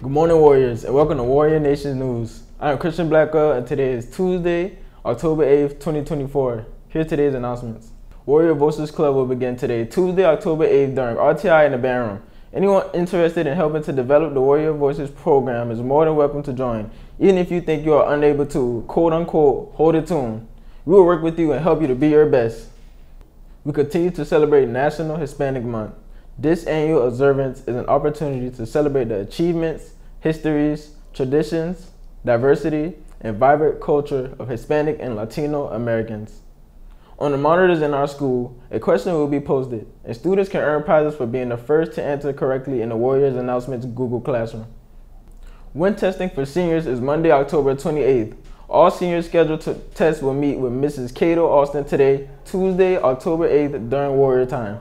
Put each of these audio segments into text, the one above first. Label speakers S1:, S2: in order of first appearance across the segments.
S1: Good morning Warriors, and welcome to Warrior Nation News. I am Christian Blackwell, and today is Tuesday, October 8th, 2024. Here's today's announcements. Warrior Voices Club will begin today, Tuesday, October 8th, during RTI in the band room. Anyone interested in helping to develop the Warrior Voices program is more than welcome to join, even if you think you are unable to, quote unquote, hold a tune. We will work with you and help you to be your best. We continue to celebrate National Hispanic Month. This annual observance is an opportunity to celebrate the achievements, histories, traditions, diversity, and vibrant culture of Hispanic and Latino Americans. On the monitors in our school, a question will be posted, and students can earn prizes for being the first to answer correctly in the Warriors Announcements Google Classroom. WIN testing for seniors is Monday, October 28th. All seniors scheduled to test will meet with Mrs. Cato Austin today, Tuesday, October 8th, during Warrior Time.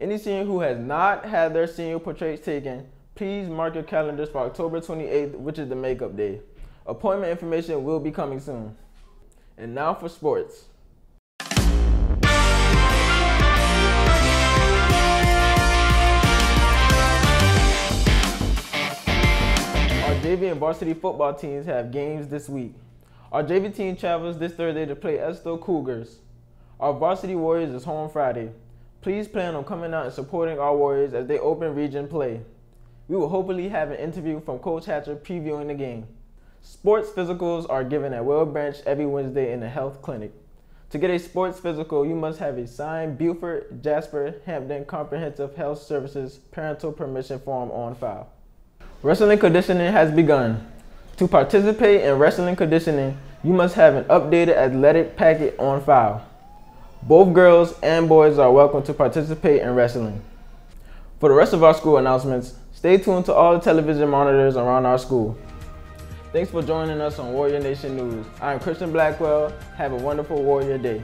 S1: Any senior who has not had their senior portraits taken Please mark your calendars for October 28th, which is the makeup day. Appointment information will be coming soon. And now for sports. Our JV and varsity football teams have games this week. Our JV team travels this Thursday to play Estill Cougars. Our varsity Warriors is home Friday. Please plan on coming out and supporting our Warriors as they open region play. We will hopefully have an interview from Coach Hatcher previewing the game. Sports physicals are given at Whale Branch every Wednesday in the health clinic. To get a sports physical, you must have a signed Beaufort Jasper Hampton Comprehensive Health Services parental permission form on file. Wrestling conditioning has begun. To participate in wrestling conditioning, you must have an updated athletic packet on file. Both girls and boys are welcome to participate in wrestling. For the rest of our school announcements, Stay tuned to all the television monitors around our school. Thanks for joining us on Warrior Nation News. I am Christian Blackwell. Have a wonderful Warrior Day.